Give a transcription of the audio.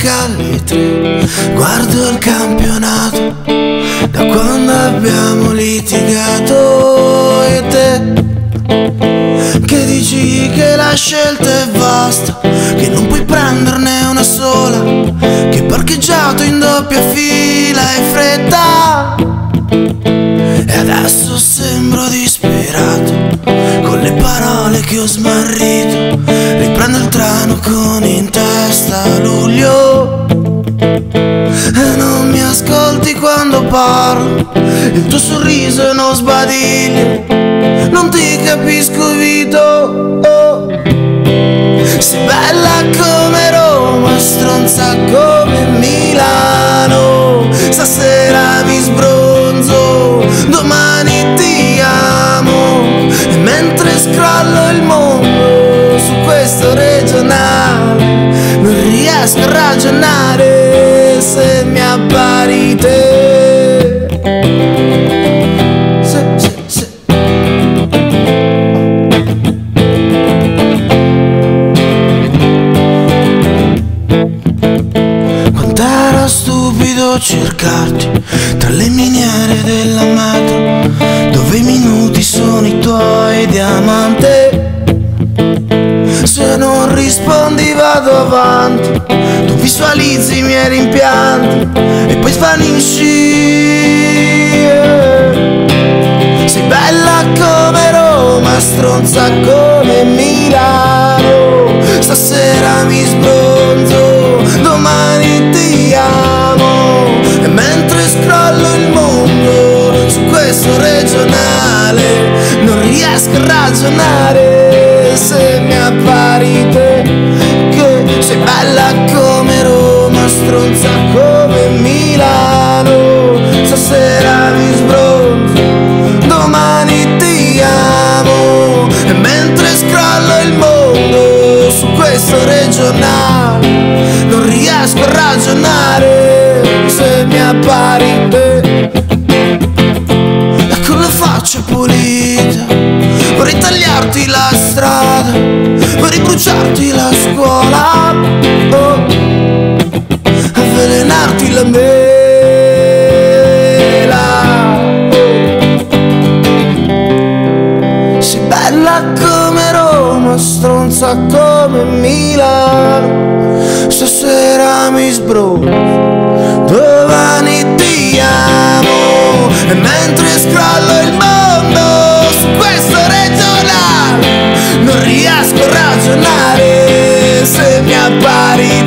domenica alle tre guardo il campionato da quando abbiamo litigato e te che dici che la scelta è vasta parlo il tuo sorriso è uno sbadiglio. Non ti capisco Vito oh. sei bella come Roma stronza come Milano. Stasera mi sbronzo domani ti amo. E mentre scrollo il mondo su questo regionale non riesco a ragionare se mi appari te stupido cercarti tra le miniere della metro Dove i minuti sono i tuoi diamante Se non rispondi vado avanti Tu visualizzi i miei rimpianti E poi svanisci Sei bella come Roma, stronza come Milano Stasera mi sbronzo, questo regionale Non riesco a ragionare. Se mi appari te Che sei bella come Roma, stronza come Milano. Stasera mi sbronzo, domani ti amo. E mentre scrollo il mondo su questo regionale Non riesco a ragionare. Se mi appari te stronza come Milano. Stasera mi sbronzo, domani ti amo. E mentre scrollo il mondo su questo regionale Non riesco a ragionare. Se mi appari